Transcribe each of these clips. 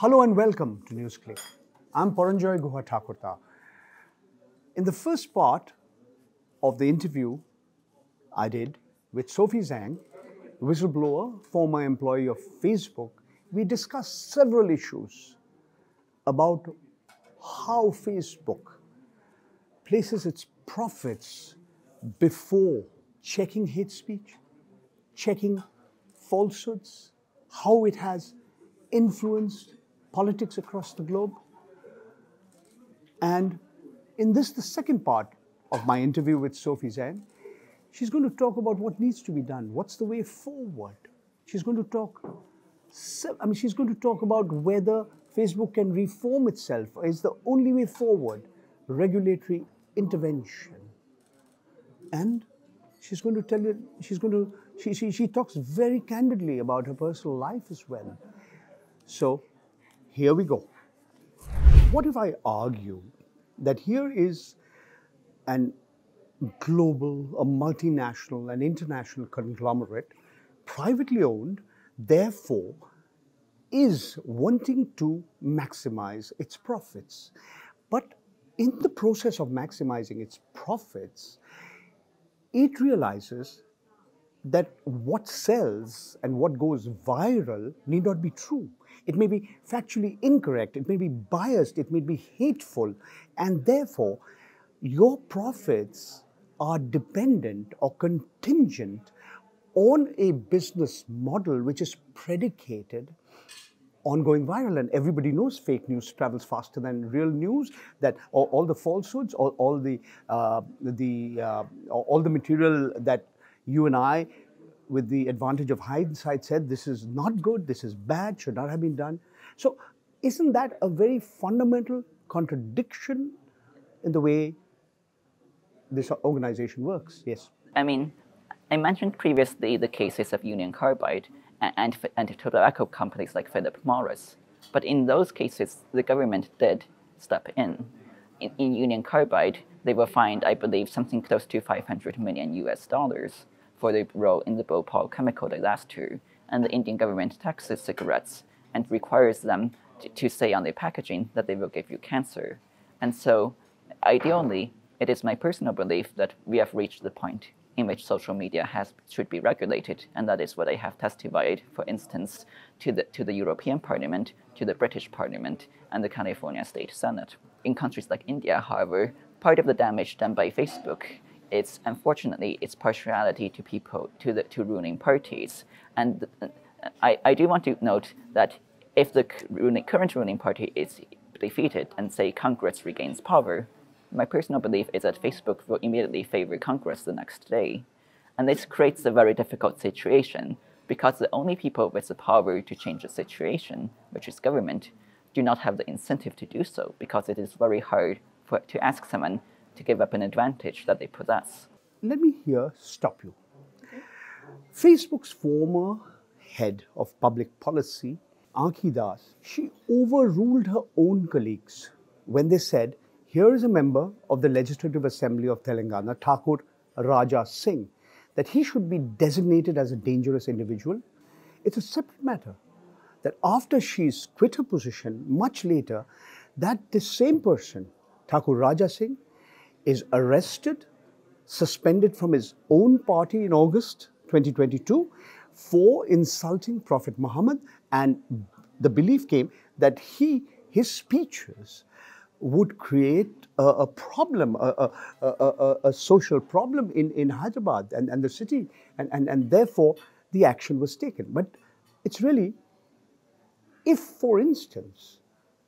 Hello and welcome to NewsClick. I'm Paranjoy Guha Thakurta. In the first part of the interview I did with Sophie Zhang, whistleblower, former employee of Facebook, we discussed several issues about how Facebook places its profits before checking hate speech, checking falsehoods, how it has influenced politics across the globe. And in this, the second part of my interview with Sophie Zhang, she's going to talk about what needs to be done, what's the way forward. She's going to talk, I mean, she's going to talk about whether Facebook can reform itself. Is the only way forward regulatory intervention? And she's going to tell you, she's going to, she, she, she talks very candidly about her personal life as well. So here we go. What if I argue that here is an global, a multinational, an international conglomerate, privately owned, therefore is wanting to maximize its profits. But in the process of maximizing its profits, it realizes that what sells and what goes viral need not be true. It may be factually incorrect, it may be biased, it may be hateful, and therefore your profits are dependent or contingent on a business model which is predicated on going viral. And everybody knows fake news travels faster than real news that all, all the falsehoods all, all the uh, the uh, all the material that you and I with the advantage of hindsight said this is not good this is bad should not have been done so isn't that a very fundamental contradiction in the way this organization works yes i mean i mentioned previously the cases of union carbide and, and tobacco companies like Philip Morris. But in those cases, the government did step in. in. In Union Carbide, they were fined, I believe, something close to 500 million US dollars for their role in the Bhopal chemical disaster. And the Indian government taxes cigarettes and requires them to, to say on their packaging that they will give you cancer. And so, ideally, it is my personal belief that we have reached the point in which social media has, should be regulated. And that is what I have testified, for instance, to the, to the European Parliament, to the British Parliament, and the California State Senate. In countries like India, however, part of the damage done by Facebook is unfortunately its partiality to people, to the to ruling parties. And uh, I, I do want to note that if the current ruling party is defeated and say Congress regains power, my personal belief is that Facebook will immediately favor Congress the next day. And this creates a very difficult situation because the only people with the power to change the situation, which is government, do not have the incentive to do so because it is very hard for, to ask someone to give up an advantage that they possess. Let me here stop you. Facebook's former head of public policy, Ankhi Das, she overruled her own colleagues when they said here is a member of the Legislative Assembly of Telangana, Thakur Raja Singh, that he should be designated as a dangerous individual. It's a separate matter that after she's quit her position, much later, that the same person, Thakur Raja Singh, is arrested, suspended from his own party in August 2022 for insulting Prophet Muhammad. And the belief came that he, his speeches would create a, a problem, a, a, a, social problem in, in Hyderabad and, and the city, and, and, and therefore the action was taken. But it's really, if, for instance,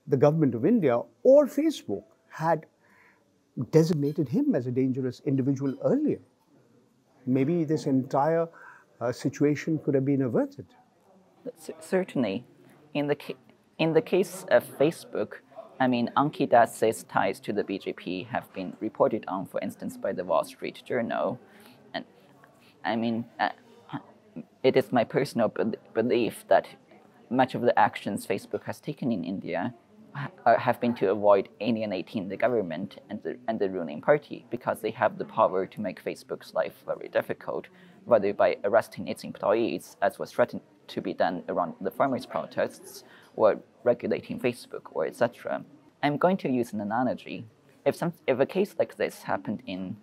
the government of India or Facebook had designated him as a dangerous individual earlier, maybe this entire uh, situation could have been averted. Certainly. In the, in the case of Facebook, I mean, Ankhi Das' ties to the BJP have been reported on, for instance, by the Wall Street Journal. And I mean, uh, it is my personal be belief that much of the actions Facebook has taken in India Uh, have been to avoid alienating the government and the, and the ruling party because they have the power to make Facebook's life very difficult, whether by arresting its employees, as was threatened to be done around the farmers' protests, or regulating Facebook or etc. I'm going to use an analogy. If some if a case like this happened in,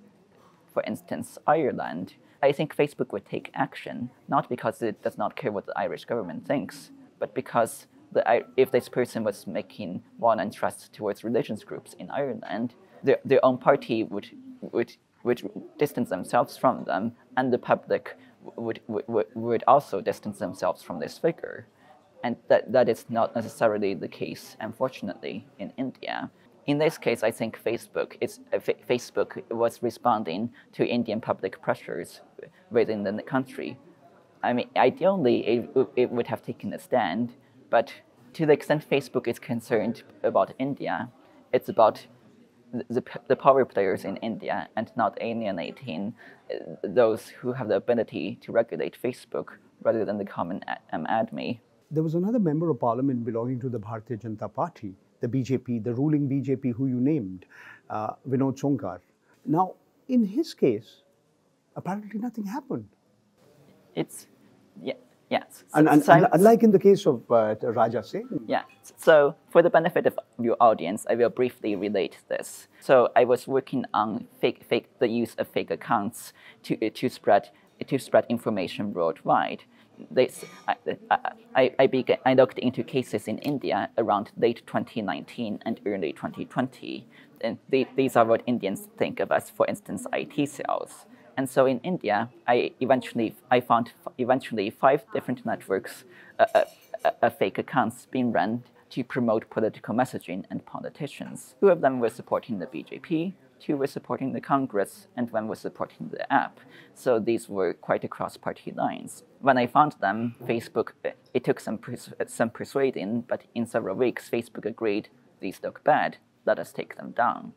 for instance, Ireland, I think Facebook would take action not because it does not care what the Irish government thinks, but because the, if this person was making violent threats towards religious groups in Ireland, their, their own party would, would, would distance themselves from them, and the public would, would, would also distance themselves from this figure. And that, that is not necessarily the case, unfortunately, in India. In this case, I think Facebook, is, uh, Facebook was responding to Indian public pressures within the country. I mean, ideally, it, it would have taken a stand, but to the extent Facebook is concerned about India, it's about the, the power players in India and not alienating uh, those who have the ability to regulate Facebook rather than the common um, admi. There was another member of parliament belonging to the Bharatiya Janata Party, the BJP, the ruling BJP who you named, uh, Vinod Sonkar. Now, in his case, apparently nothing happened. It's, yeah, Yes. And, and, and, unlike in the case of uh, Raja Singh. Yeah. So for the benefit of your audience, I will briefly relate this. So I was working on fake, fake, the use of fake accounts to, to, spread, to spread information worldwide. This, I, I, I, began, I looked into cases in India around late 2019 and early 2020. And they, these are what Indians think of as, for instance, IT cells. And so in India, I eventually I found eventually five different networks, uh, uh, fake accounts being run to promote political messaging and politicians. Two of them were supporting the BJP, two were supporting the Congress, and one was supporting the AAP. So these were quite across party lines. When I found them, Facebook, it took some, pers some persuading, but in several weeks, Facebook agreed these look bad, let us take them down.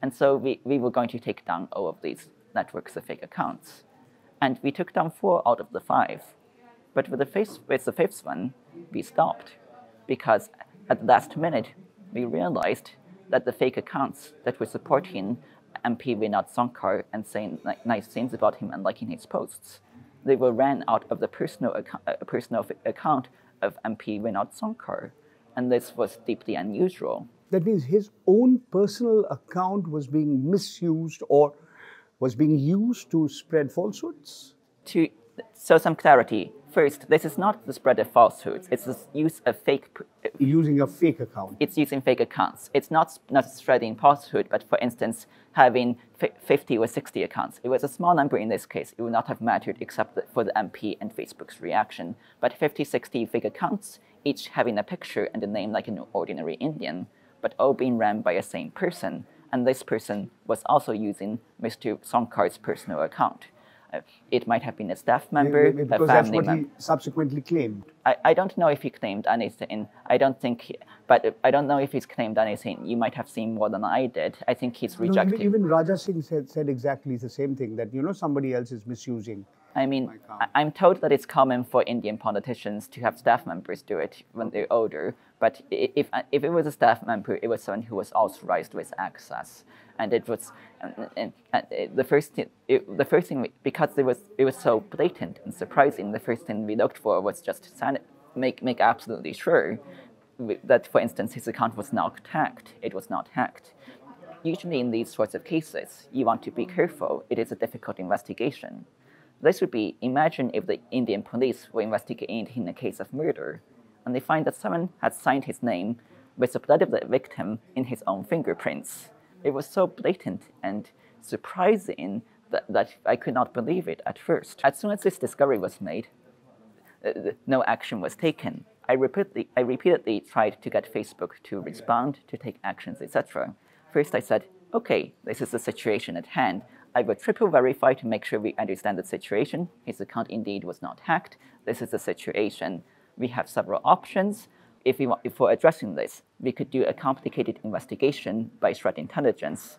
And so we, we were going to take down all of these networks of fake accounts. And we took down four out of the five. But with the, face, with the fifth one, we stopped because at the last minute, we realized that the fake accounts that were supporting MP Vinod Sonkar and saying nice things about him and liking his posts, they were ran out of the personal, account, uh, personal account of MP Vinod Sonkar. And this was deeply unusual. That means his own personal account was being misused or was being used to spread falsehoods? To, so some clarity. First, this is not the spread of falsehoods. It's the use of fake. Using a fake account. It's using fake accounts. It's not not spreading falsehood, but for instance, having 50 or 60 accounts. It was a small number in this case. It would not have mattered except for the MP and Facebook's reaction. But 50, 60 fake accounts, each having a picture and a name like an ordinary Indian, but all being ran by a same person and this person was also using Mr. Sonkar's personal account. Uh, it might have been a staff member, maybe, maybe a family member. subsequently claimed. I, I don't know if he claimed anything. I don't think, he, but I don't know if he's claimed anything. You might have seen more than I did. I think he's rejected. No, even Raja Singh said, said exactly the same thing that you know somebody else is misusing I mean, I'm told that it's common for Indian politicians to have staff members do it when they're older. But if, uh, if it was a staff member, it was someone who was authorized with access. And it was and, and, and the first thing, it, the first thing we, because it was it was so blatant and surprising. The first thing we looked for was just make make absolutely sure that, for instance, his account was not hacked. It was not hacked. Usually, in these sorts of cases, you want to be careful. It is a difficult investigation. This would be imagine if the Indian police were investigating in a case of murder and they find that someone had signed his name with the blood of the victim in his own fingerprints. It was so blatant and surprising that, that I could not believe it at first. As soon as this discovery was made, uh, no action was taken. I repeatedly, I repeatedly tried to get Facebook to respond, to take actions, etc. First, I said, okay, this is the situation at hand. I will triple verify to make sure we understand the situation. His account indeed was not hacked. This is the situation. We have several options. If, we want, if for addressing this, we could do a complicated investigation by threat intelligence.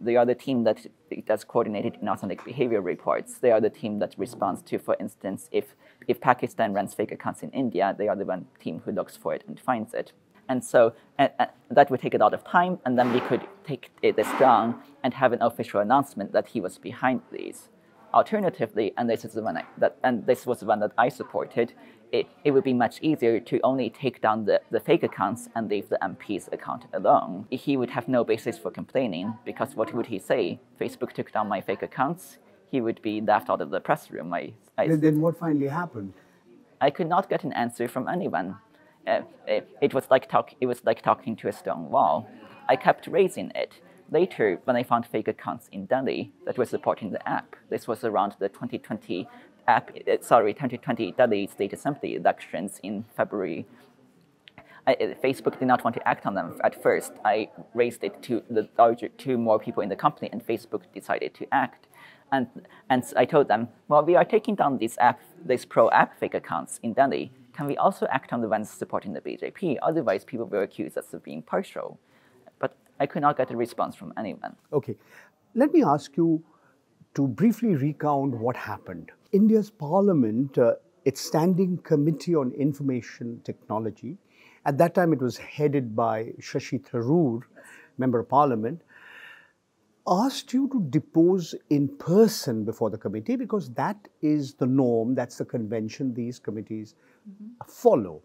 They are the team that does coordinated inauthentic behavior reports. They are the team that responds to, for instance, if, if Pakistan runs fake accounts in India, they are the one team who looks for it and finds it. And so that would take a lot of time, and then we could take it this down and have an official announcement that he was behind these. Alternatively, and this is the one I, that, and this was the one that I supported, it, it would be much easier to only take down the, the fake accounts and leave the MP's account alone. He would have no basis for complaining because what would he say? Facebook took down my fake accounts. He would be laughed out of the press room. I, I, Then, then what finally happened? I could not get an answer from anyone. Uh, it, it was like talk, it was like talking to a stone wall. I kept raising it. Later, when I found fake accounts in Delhi that were supporting the AAP, this was around the 2020 AAP, uh, sorry, 2020 Delhi State Assembly elections in February. I, uh, Facebook did not want to act on them at first. I raised it to the larger, to more people in the company, and Facebook decided to act. And, and I told them, well, we are taking down these AAP, these pro-AAP fake accounts in Delhi. Can we also act on the ones supporting the BJP? Otherwise, people will accuse us of being partial. I could not get a response from anyone. Okay, let me ask you to briefly recount what happened. India's parliament, uh, its standing committee on information technology, at that time it was headed by Shashi Tharoor, member of parliament, asked you to depose in person before the committee because that is the norm, that's the convention these committees follow.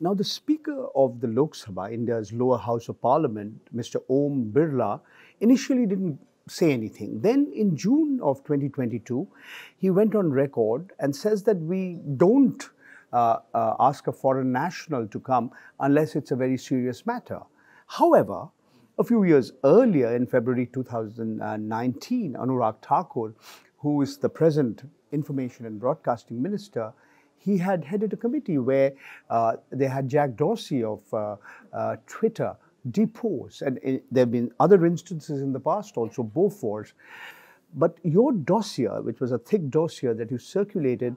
Now, the Speaker of the Lok Sabha, India's lower house of parliament, Mr. Om Birla, initially didn't say anything. Then, in June of 2022, he went on record and says that we don't uh, uh, ask a foreign national to come unless it's a very serious matter. However, a few years earlier, in February 2019, Anurag Thakur, who is the present Information and Broadcasting Minister, he had headed a committee where uh, they had Jack Dorsey of uh, uh, Twitter deposed, and there have been other instances in the past, also Bofors. But your dossier, which was a thick dossier that you circulated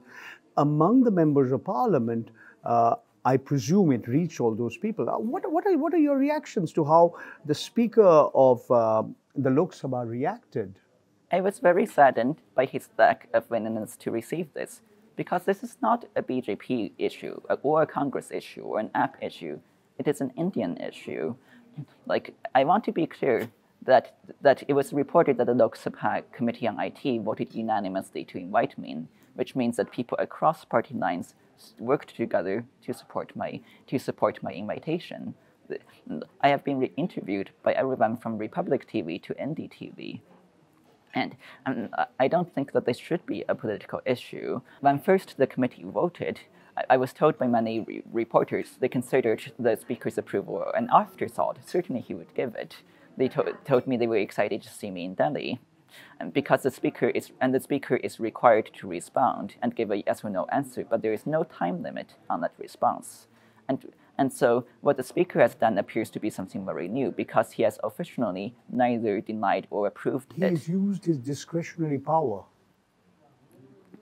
among the members of parliament, uh, I presume it reached all those people. Uh, What, what, are, what are your reactions to how the Speaker of uh, the Lok Sabha reacted? I was very saddened by his lack of willingness to receive this, because this is not a BJP issue, or a Congress issue, or an AAP issue. It is an Indian issue. Like, I want to be clear that, that it was reported that the Lok Sabha Committee on IT voted unanimously to invite me, which means that people across party lines worked together to support my, to support my invitation. I have been interviewed by everyone from Republic TV to NDTV. And um, I don't think that this should be a political issue. When first the committee voted, I, I was told by many re- reporters they considered the speaker's approval an afterthought. Certainly he would give it. They to- told me they were excited to see me in Delhi. And because the speaker is and the speaker is required to respond and give a yes or no answer, but there is no time limit on that response. And and so what the speaker has done appears to be something very new because he has officially neither denied or approved He it. has used his discretionary power.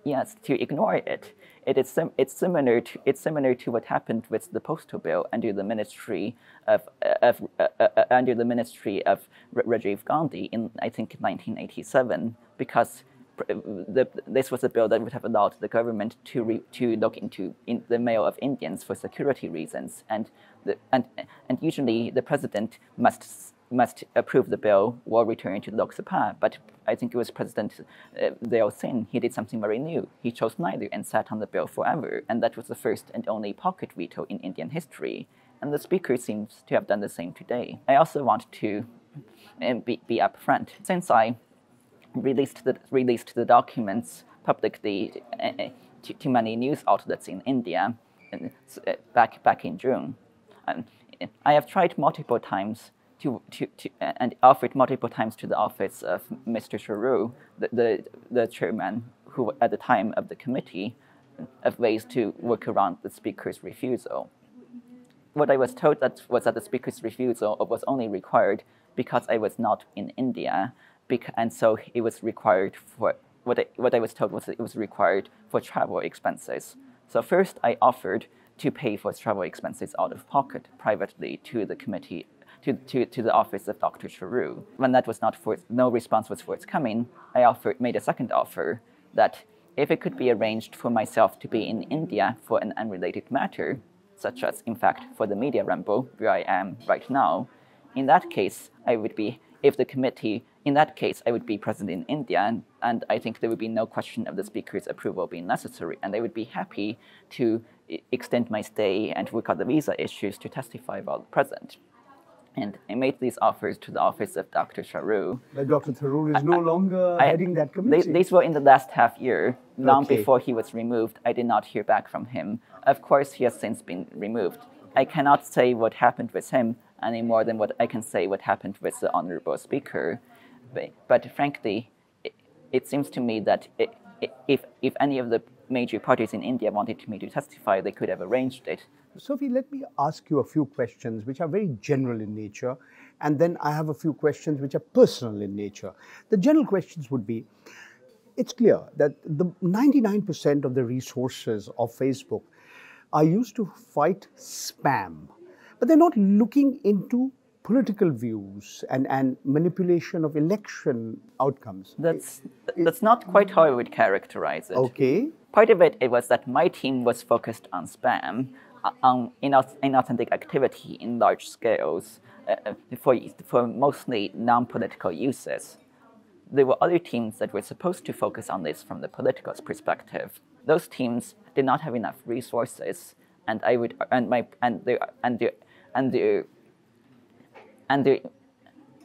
yes, to ignore it. It is sim- it's similar to it's similar to what happened with the postal bill under the ministry of of uh, uh, uh, under the ministry of R- Rajiv Gandhi in I think 1987 because the, this was a bill that would have allowed the government to re, to look into in the mail of Indians for security reasons and the, and and usually the president must must approve the bill or return it to Lok Sabha. But I think it was President uh, Singh. He did something very new. He chose neither and sat on the bill forever. And that was the first and only pocket veto in Indian history. And the Speaker seems to have done the same today. I also want to uh, be, be upfront. Since I released the, released the documents publicly uh, uh, to, to many news outlets in India uh, back, back in June, I have tried multiple times to, to, to, and offered multiple times to the office of Mr. Tharoor, the, the, the chairman, who at the time of the committee, of ways to work around the speaker's refusal. What I was told that was that the speaker's refusal was only required because I was not in India, and so it was required for what I, what I was told was it was required for travel expenses. So first, I offered to pay for travel expenses out of pocket privately to the committee, to, to, to the office of Dr. Tharoor. When that was not for, no response was forthcoming, I offered, made a second offer that if it could be arranged for myself to be in India for an unrelated matter, such as, in fact, for the Media Rumble where I am right now, in that case, I would be, if the committee, in that case, I would be present in India, and, and I think there would be no question of the speaker's approval being necessary, and I would be happy to extend my stay and work out the visa issues to testify while present. And I made these offers to the office of Dr. Tharoor. But Dr. Tharoor is no longer I- heading that they- committee. these were in the last half year. Long Okay. before he was removed, I did not hear back from him. Of course, he has since been removed. I cannot say what happened with him any more than what I can say what happened with the honorable speaker. But, frankly, it, it seems to me that i i if, if any of the major parties in India wanted me to testify, they could have arranged it. Sophie, let me ask you a few questions which are very general in nature, and then I have a few questions which are personal in nature. The general questions would be it's clear that the 99% of the resources of Facebook are used to fight spam, but they're not looking into political views and, and manipulation of election outcomes. That's, that's not quite how I would characterize it. Okay. Part of it, it was that my team was focused on spam, uh, on inauthentic activity in large scales uh, uh, for, for mostly non-political uses. There were other teams that were supposed to focus on this from the political perspective. Those teams did not have enough resources, and I would and my and the and the and the and the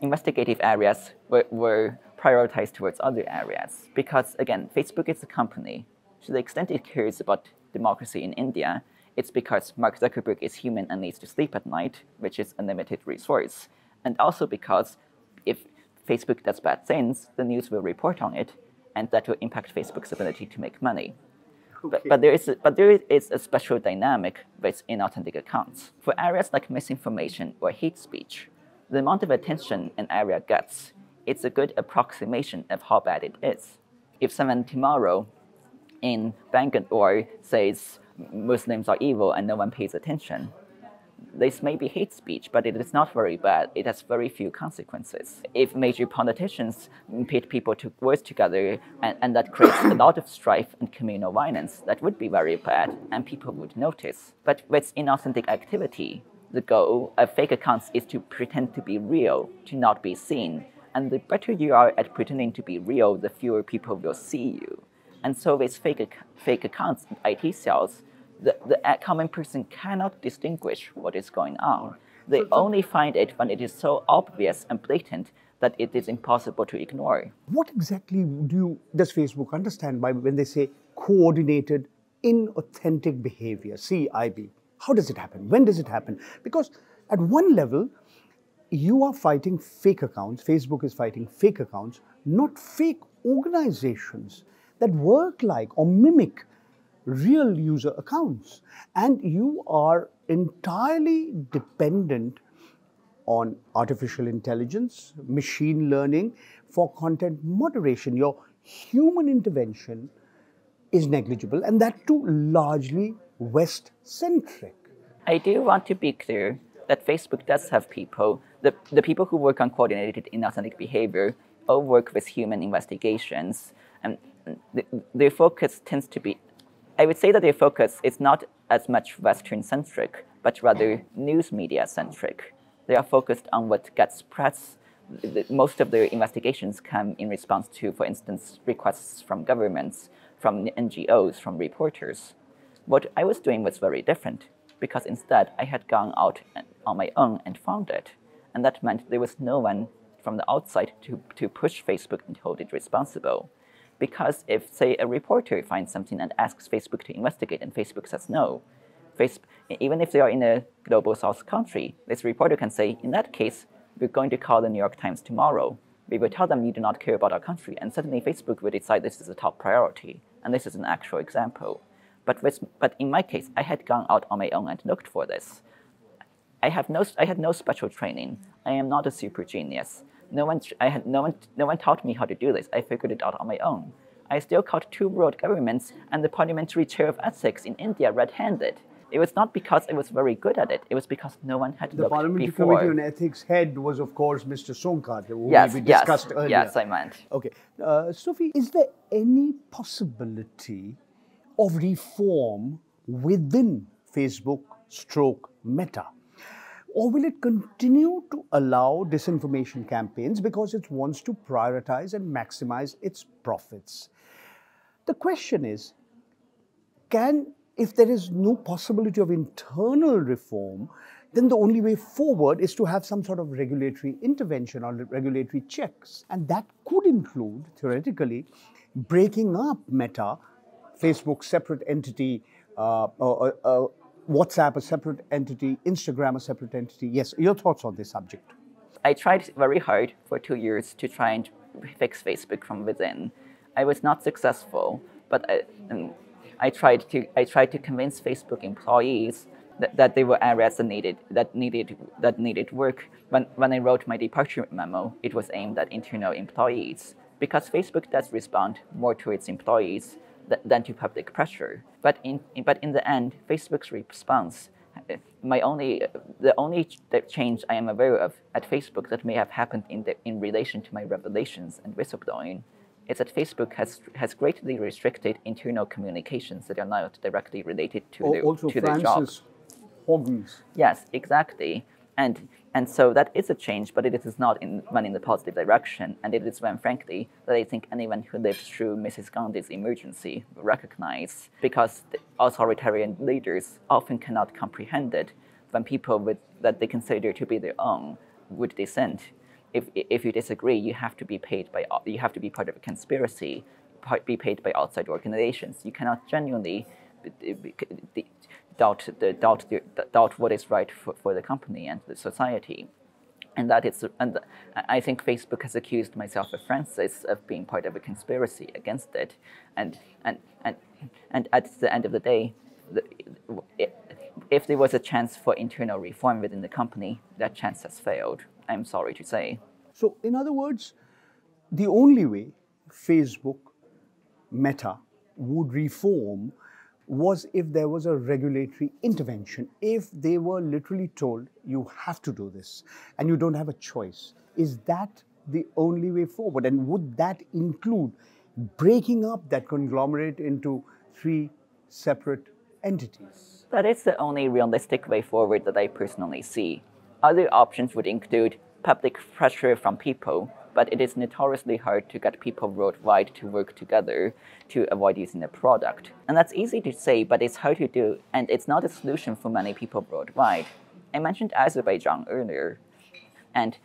investigative areas were, were prioritized towards other areas because again facebook is a company. To the extent it cares about democracy in india it's because mark zuckerberg is human and needs to sleep at night which is a limited resource. And also because if facebook does bad things the news will report on it and that will impact facebook's ability to make money. But, but there is a, but there is a special dynamic with inauthentic accounts. For areas like misinformation or hate speech, the amount of attention an area gets, it's a good approximation of how bad it is. If someone tomorrow in Bangalore says Muslims are evil and no one pays attention, this may be hate speech, but it is not very bad. It has very few consequences. If major politicians pit people to words together and, and that creates a lot of strife and communal violence, that would be very bad and people would notice. But with inauthentic activity, the goal of fake accounts is to pretend to be real, to not be seen. And the better you are at pretending to be real, the fewer people will see you. And so with fake, fake accounts and IT cells, the, the common person cannot distinguish what is going on. They only find it when it is so obvious and blatant that it is impossible to ignore. What exactly do you, does Facebook understand by when they say coordinated inauthentic behavior, CIB? How does it happen? When does it happen? Because at one level, you are fighting fake accounts, Facebook is fighting fake accounts, not fake organizations that work like or mimic real user accounts. And you are entirely dependent on artificial intelligence, machine learning for content moderation. Your human intervention is negligible, and that too largely West centric. I do want to be clear that Facebook does have people, the, the people who work on coordinated inauthentic behavior all work with human investigations. And th- their focus tends to be, I would say that their focus is not as much Western centric, but rather news media centric. They are focused on what gets press. Most of their investigations come in response to, for instance, requests from governments, from NGOs, from reporters. What I was doing was very different because instead I had gone out on my own and found it. And that meant there was no one from the outside to, to push Facebook and hold it responsible. Because if, say, a reporter finds something and asks Facebook to investigate and Facebook says no, face, even if they are in a global south country, this reporter can say, in that case, we're going to call the New York Times tomorrow. We will tell them you do not care about our country, and suddenly Facebook will decide this is a top priority. And this is an actual example. But, with, but in my case, I had gone out on my own and looked for this. I have no, I had no special training. I am not a super genius. No one, I had no one, no one taught me how to do this. I figured it out on my own. I still caught two world governments and the parliamentary chair of ethics in India red-handed. It was not because I was very good at it. It was because no one had The looked Parliamentary before. Committee on Ethics head was, of course, Mr. Sonkar, who yes, we yes, discussed earlier. yes, I meant. Okay. Uh, Sophie, is there any possibility of reform within Facebook stroke Meta? Or will it continue to allow disinformation campaigns because it wants to prioritize and maximize its profits? The question is can if there is no possibility of internal reform, then the only way forward is to have some sort of regulatory intervention or regulatory checks. And that could include, theoretically, breaking up Meta, Facebook separate entity, uh, uh, uh, WhatsApp a separate entity, Instagram a separate entity. Yes, your thoughts on this subject? I tried very hard for two years to try and fix Facebook from within. I was not successful, but I, I tried to I tried to convince Facebook employees that, that there were areas that needed that needed that needed work. When when I wrote my departure memo, it was aimed at internal employees because Facebook does respond more to its employees than to public pressure. But in, but in the end, Facebook's response, my only the only change I am aware of at Facebook that may have happened in the, in relation to my revelations and whistleblowing is that Facebook has has greatly restricted internal communications that are not directly related to, their, also to Frances their job. Yes, exactly. And and so that is a change, but it is not in, one in the positive direction. And it is one, frankly, that I think anyone who lived through Mrs. Gandhi's emergency will recognize, because authoritarian leaders often cannot comprehend it when people with, that they consider to be their own would dissent if, if you disagree, you have to be paid by you have to be part of a conspiracy, be paid by outside organizations. You cannot genuinely doubt the doubt the, doubt what is right for, for the company and the society. And that is, and I think Facebook has accused myself and Frances of being part of a conspiracy against it. And and and and at the end of the day, the, if there was a chance for internal reform within the company, that chance has failed. I'm sorry to say. So, in other words, the only way Facebook, Meta would reform was if there was a regulatory intervention, if they were literally told, you have to do this and you don't have a choice. Is that the only way forward? And would that include breaking up that conglomerate into three separate entities? That is the only realistic way forward that I personally see. Other options would include public pressure from people, but it is notoriously hard to get people worldwide to work together to avoid using the product. And that's easy to say, but it's hard to do, and it's not a solution for many people worldwide. I mentioned Azerbaijan earlier, and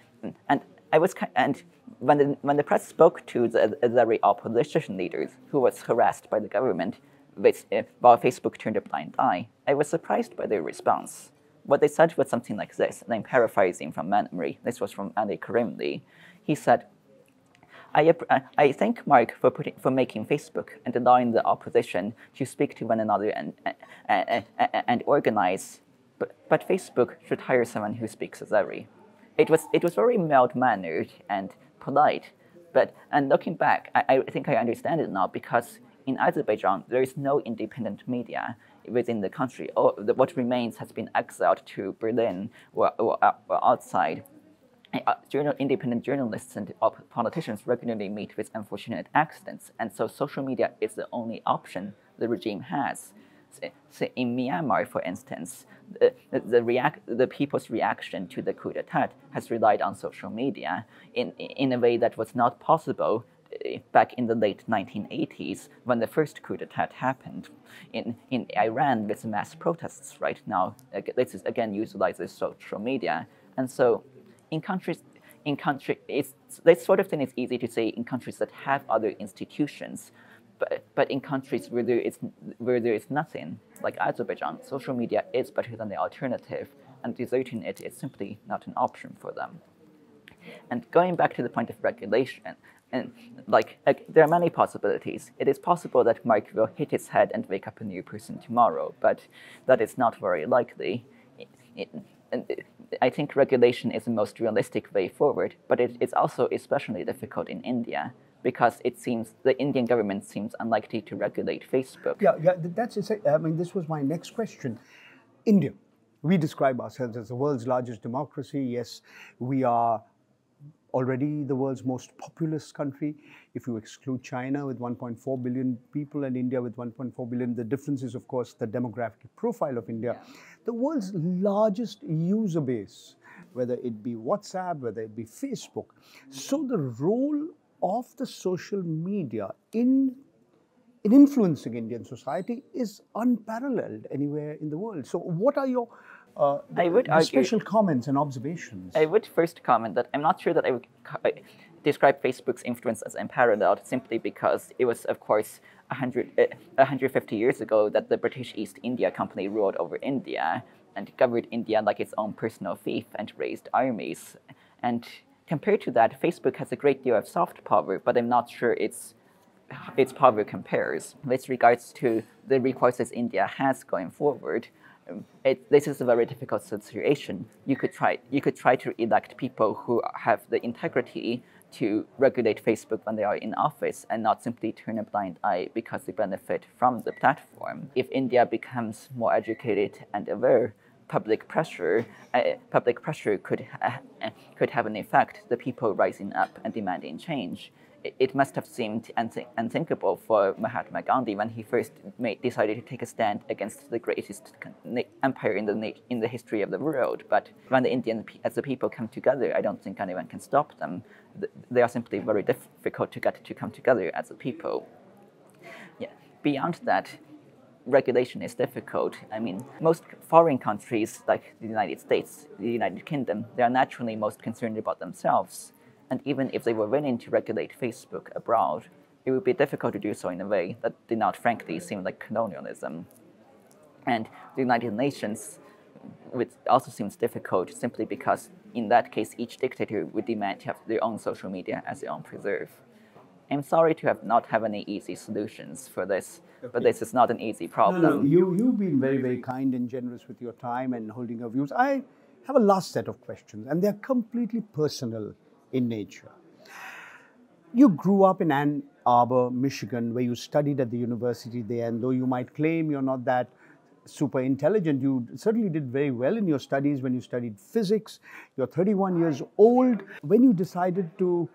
and I was and when the, when the press spoke to the Azeri opposition leaders who was harassed by the government, eh, while Facebook turned a blind eye, I was surprised by their response what they said was something like this, and I'm paraphrasing from memory. This was from Ali Karimli. He said, I, I thank Mark for, putting, for making Facebook and allowing the opposition to speak to one another and, and, and organize, but, but Facebook should hire someone who speaks Azeri. It was, it was very mild mannered and polite, but and looking back, I, I think I understand it now because in Azerbaijan there is no independent media within the country. Or what remains has been exiled to Berlin or, or, or outside. Uh, journal, independent journalists and politicians regularly meet with unfortunate accidents, and so social media is the only option the regime has. So in Myanmar, for instance, the, the, react, the people's reaction to the coup d'etat has relied on social media in, in a way that was not possible back in the late 1980s when the first coup d'etat happened in, in Iran with mass protests right now. This is again utilizes social media. And so in countries, in country, it's, this sort of thing is easy to say in countries that have other institutions. But, but in countries where there, is, where there is nothing, like Azerbaijan, social media is better than the alternative, and deserting it is simply not an option for them. And going back to the point of regulation, and like, like, there are many possibilities. It is possible that Mike will hit his head and wake up a new person tomorrow, but that is not very likely. It, it, I think regulation is the most realistic way forward, but it is also especially difficult in India because it seems the Indian government seems unlikely to regulate Facebook. Yeah, yeah, that's I mean, this was my next question. India, we describe ourselves as the world's largest democracy. Yes, we are already the world's most populous country. If you exclude China with 1.4 billion people and India with 1.4 billion, the difference is, of course, the demographic profile of India. Yeah. The world's largest user base, whether it be WhatsApp, whether it be Facebook. So the role of the social media in in influencing Indian society is unparalleled anywhere in the world. So, what are your uh, I would argue- special comments and observations? I would first comment that I'm not sure that I would describe Facebook's influence as unparalleled simply because it was, of course, 100, uh, 150 years ago that the British East India Company ruled over India and governed India like its own personal fief and raised armies. And compared to that, Facebook has a great deal of soft power, but I'm not sure its its power compares. With regards to the recourses India has going forward, um, it, this is a very difficult situation. You could try you could try to elect people who have the integrity to regulate Facebook when they are in office and not simply turn a blind eye because they benefit from the platform. If India becomes more educated and aware, public pressure uh, public pressure could ha- could have an effect. The people rising up and demanding change it- must have seemed unthi- unthinkable for Mahatma Gandhi when he first made, decided to take a stand against the greatest empire in the in the history of the world. But when the Indian as the people come together, I don't think anyone can stop them. They are simply very difficult to get to come together as a people. Yeah. Beyond that, regulation is difficult. I mean, most foreign countries like the United States, the United Kingdom, they are naturally most concerned about themselves. And even if they were willing to regulate Facebook abroad, it would be difficult to do so in a way that did not frankly seem like colonialism. And the United Nations, which also seems difficult simply because in that case each dictator would demand to have their own social media as their own preserve. I'm sorry to have not have any easy solutions for this, but this is not an easy No, problem. no, you, you've been very, very kind and generous with your time and holding your views. I have a last set of questions, and they're completely personal in nature. You grew up in Ann Arbor, Michigan, where you studied at the university there, and though you might claim you're not that super intelligent, you certainly did very well in your studies when you studied physics. You're 31 years old. When you decided to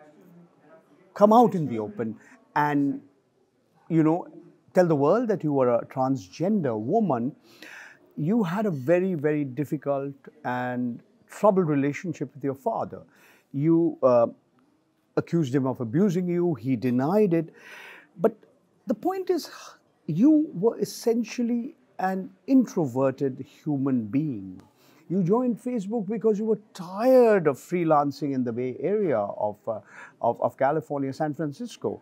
come out in the open and you know, tell the world that you were a transgender woman, you had a very, very difficult and troubled relationship with your father. You uh, accused him of abusing you, he denied it. But the point is, you were essentially an introverted human being. You joined Facebook because you were tired of freelancing in the Bay Area of, uh, of, of California, San Francisco.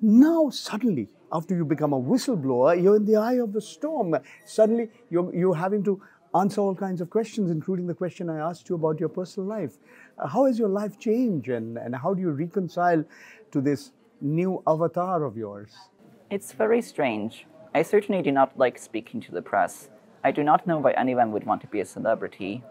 Now, suddenly, after you become a whistleblower, you're in the eye of the storm. Suddenly, you're, you're having to answer all kinds of questions, including the question I asked you about your personal life. Uh, how has your life changed, and, and how do you reconcile to this new avatar of yours? It's very strange. I certainly do not like speaking to the press. I do not know why anyone would want to be a celebrity.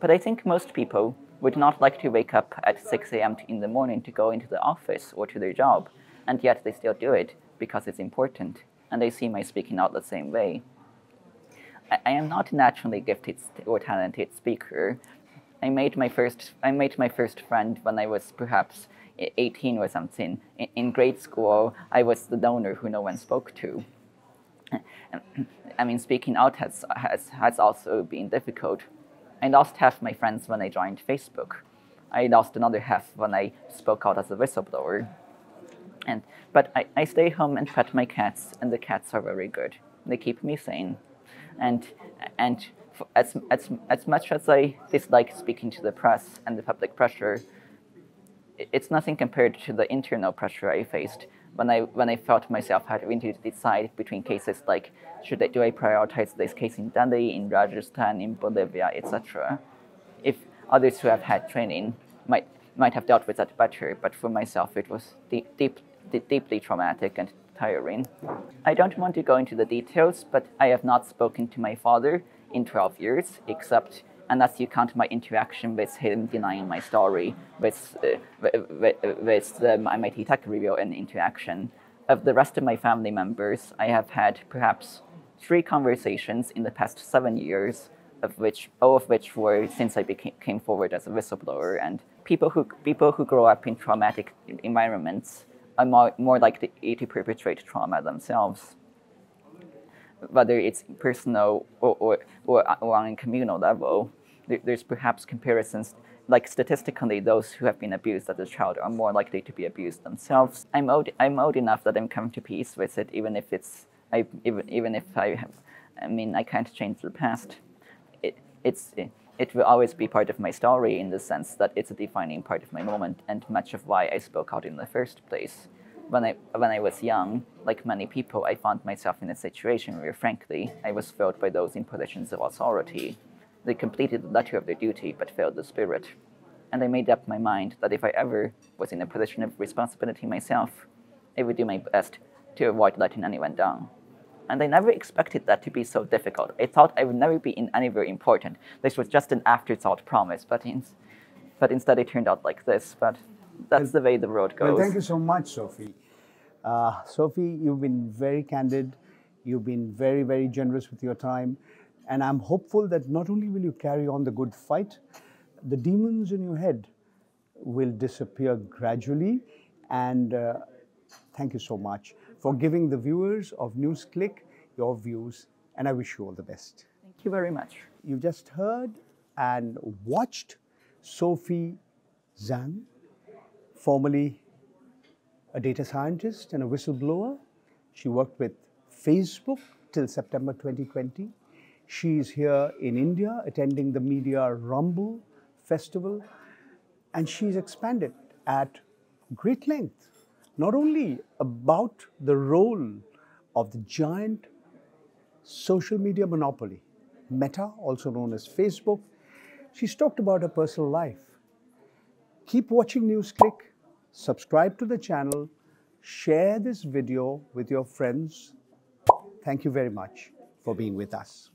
But I think most people would not like to wake up at 6 a.m. in the morning to go into the office or to their job, and yet they still do it because it's important, and they see my speaking out the same way. I, I am not a naturally gifted or talented speaker. I made my first I made my first friend when I was perhaps 18 or something. In, in grade school, I was the donor who no one spoke to. I mean, speaking out has, has, has also been difficult. I lost half my friends when I joined Facebook. I lost another half when I spoke out as a whistleblower. And, but I, I stay home and pet my cats, and the cats are very good. They keep me sane. And, and as, as, as much as I dislike speaking to the press and the public pressure, it's nothing compared to the internal pressure I faced when I when I felt myself having to decide between cases like should I do I prioritize this case in Delhi, in Rajasthan, in Bolivia, etc. If others who have had training might might have dealt with that better, but for myself it was deep, deep, deeply traumatic and tiring. I don't want to go into the details, but I have not spoken to my father in 12 years, except unless you count my interaction with him denying my story with, uh, with, with the MIT Tech Review and interaction. Of the rest of my family members, I have had perhaps three conversations in the past seven years, of which all of which were since I became came forward as a whistleblower. And people who people who grow up in traumatic environments are more, more likely to perpetrate trauma themselves whether it's personal or, or, or, or on a communal level. there's perhaps comparisons like statistically, those who have been abused as a child are more likely to be abused themselves. I'm old, I'm old enough that I'm coming to peace with it, even if it's, I, even, even if I have, I mean, I can't change the past. It, it's, it, it will always be part of my story in the sense that it's a defining part of my moment and much of why I spoke out in the first place. When I, when I was young, like many people, I found myself in a situation where, frankly, I was filled by those in positions of authority they completed the letter of their duty but failed the spirit. And I made up my mind that if I ever was in a position of responsibility myself, I would do my best to avoid letting anyone down. And I never expected that to be so difficult. I thought I would never be in anywhere important. This was just an afterthought promise, but, in, but instead it turned out like this. But that's the way the road goes. Well, thank you so much, Sophie. Uh, Sophie, you've been very candid. You've been very, very generous with your time. And I'm hopeful that not only will you carry on the good fight, the demons in your head will disappear gradually. And uh, thank you so much for giving the viewers of NewsClick your views. And I wish you all the best. Thank you very much. You've just heard and watched Sophie Zhang, formerly a data scientist and a whistleblower. She worked with Facebook till September 2020. She's here in India attending the Media Rumble Festival, and she's expanded at great length, not only about the role of the giant social media monopoly, Meta, also known as Facebook. She's talked about her personal life. Keep watching NewsClick, subscribe to the channel, share this video with your friends. Thank you very much for being with us.